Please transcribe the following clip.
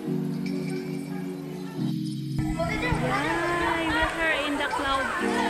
Yay! We are in the cloud